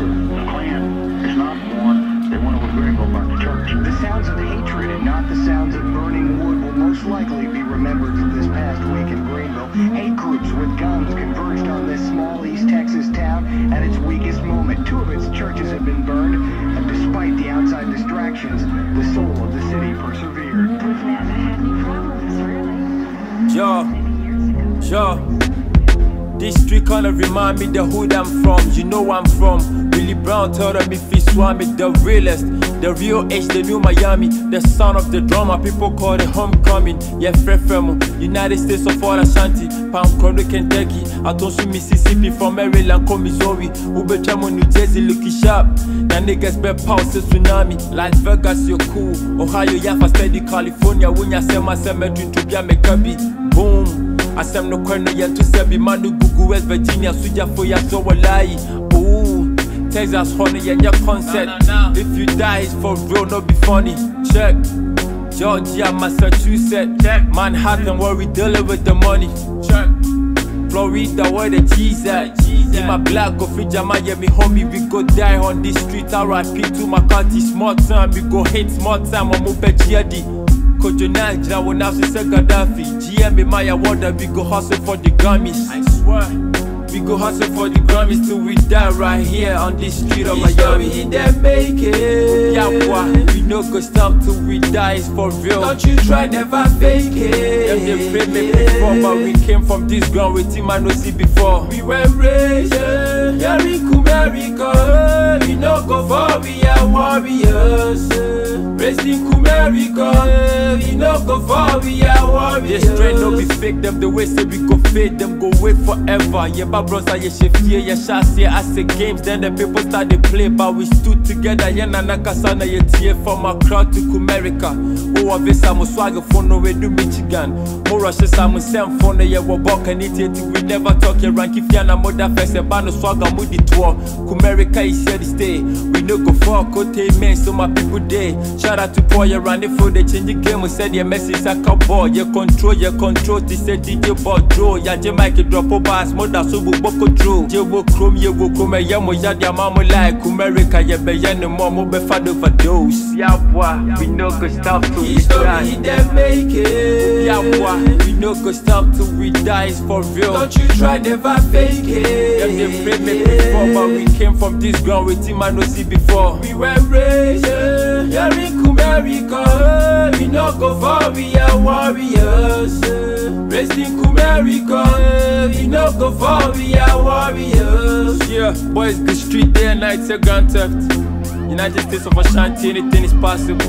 Tulsa. The Klan is not born. They went over to Greenville, burned the church. The sounds of hatred and not the sounds of burning wood will most likely be remembered from this past week in Greenville. Eight groups with guns converged on this small East Texas town at its weakest moment. Two of its churches have been burned, and despite the outside distractions, the soul of the city persevered. We've never had any problems, really. Yo, Maybe yo. This street kinda remind me the hood I'm from. You know I'm from. Willie Brown told me if he swam it, the realest. The real H, the new Miami. The sound of the drama, people call it homecoming. Yeah, Frefremo. United States of all Ashanti. Palm Condo, Kentucky. Atonsu, Mississippi. From Maryland, come Missouri. Ube Chamo, New Jersey, looking sharp. Now niggas bet pause tsunami. Las Vegas, you're cool. Ohio, Yafa, steady. California, when you say my cemetery to be a mekabi. Boom. Asɛm no kwan no yɛnto sɛ bi ma no gugu west virginia sogyafo yɛasɔ wɔ layi Ooh, texas hɔ no yɛnyɛ concert. If you die it's for real no be funny. Check. Georgia massachusetts. Manhattan where we dealing with the money. Check. Florida, where the cheese at? In my black go free jama, yeah, me homie, we go die on this street. RIP to my country, small time, we go hit small time, I'm up GD. Kojo Nigeria, when I say Gaddafi. GM, Maya, wonder we go hustle for the Grammys. I swear. We go hustle for the Grammys till we die right here on this street of Miami. Then make it. Yeah, boy, we no go stop till we die. It's for real. Don't you try, never fake it. Them they pray me before, but we came from this ground with him I no see before. We were raised, yeah, we come America. We no go for we are warriors. Raised in Kumerica, we eh, no go for we are warriors. This straight no be fake, them the way say we go fade, them go wait forever. Yeah, but bros, I shift here, yeah, shots here, I say games, then the people start to play, but we stood together, yeah, nana kasana, yeah, tear from our crowd to Kumerica. Oh, I miss I'm swagger for no way to Michigan. More rushes, I'm a same phone, yeah, we're walking it, yeah, we never talk, yeah, rank if you're not mother face, and ban swagger, moody tour. Kumerica is here to stay. We no go for Kote men, so my people day. Shout out to Boy, you run it for the change the game. We said your message a cowboy, you control, you control. They said DJ Bojo, ya Jamaica drop over as mother, so we book control. You will chrome, you will come, ya mo ya dia mama like Kumerica, you be ya no more, mo be fad overdose. Yeah, boy, we no go stop till we die. Make it. Yeah, boy, we no go stop till we die. It's for real. Don't you try, never fake it. Them they pray me before, but we came from this ground with him I no see before. We were raised, yeah, yeah, in Kumerica. We no go for we are warriors. Raised in Kumerica. We no go for we are warriors. Yeah, boys, the street day and night, a grand theft. United States of Ashanti, anything is possible.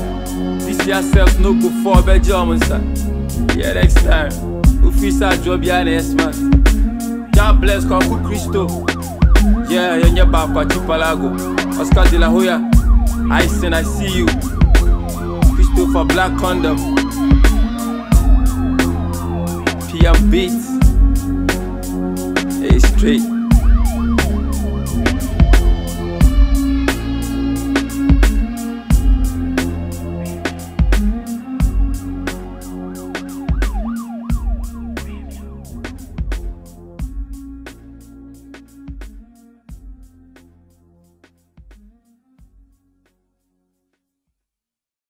This yourselves no go for German son. Yeah, next time. We feel sad job, yeah, next man. God bless Kwaku Christo. Yeah, yenye bakwa Chipalago. Oscar de la Hoya. I sing, I see you. Christopher Black Condom. PM Beats. Hey, straight.